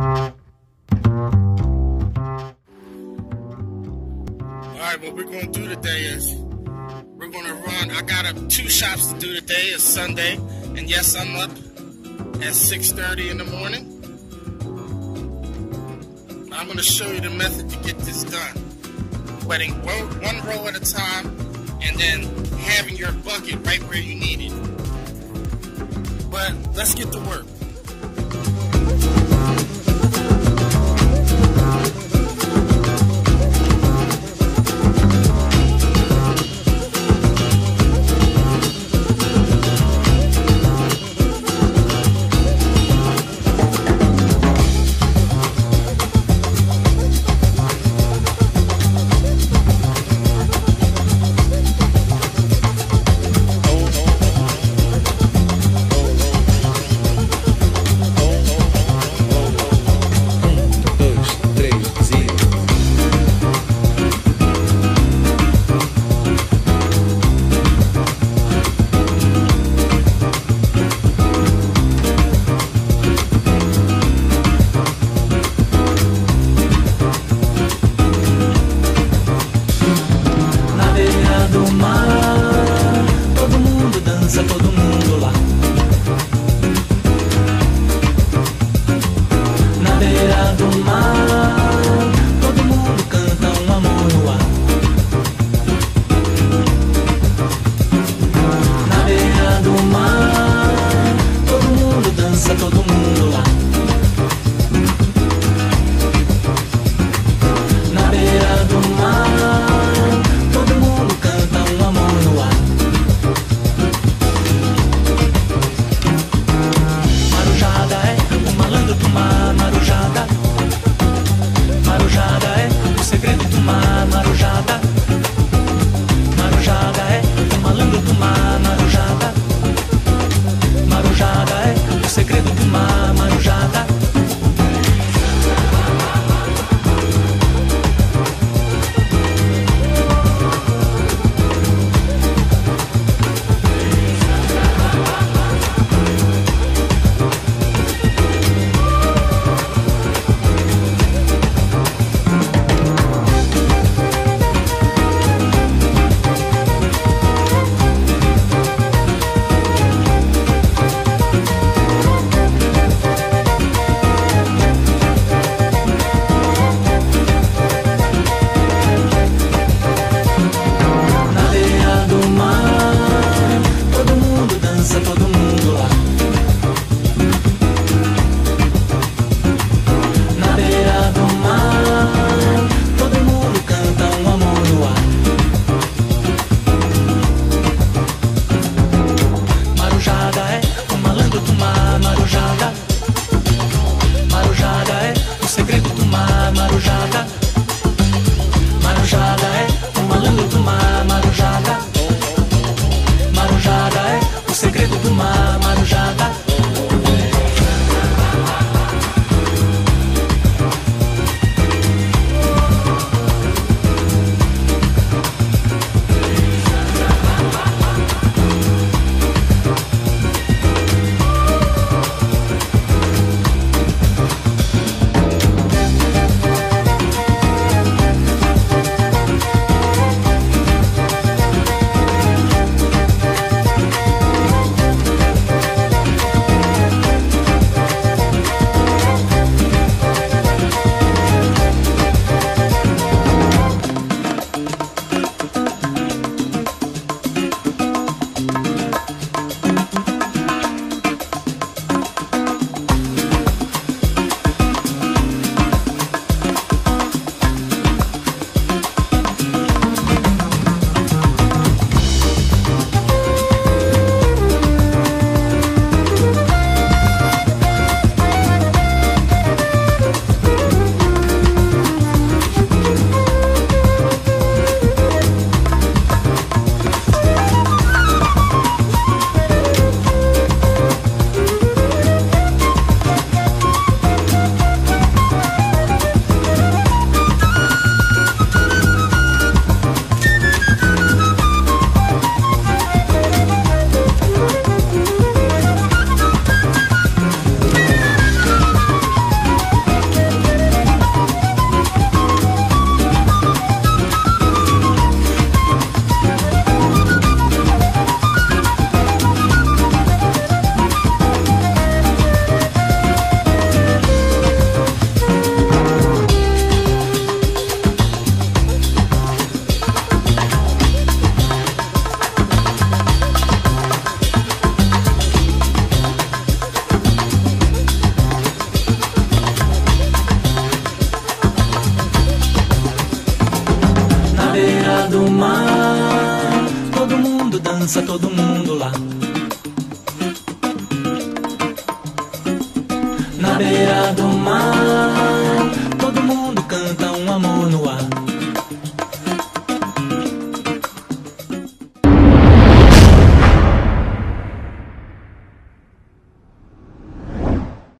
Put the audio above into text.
Alright, what we're gonna do today is we're gonna run. I got up two shops to do today. It's Sunday, and yes, I'm up at 6:30 in the morning. I'm gonna show you the method to get this done. Wetting one row at a time, and then having your bucket right where you need it. But let's get to work. Dança todo mundo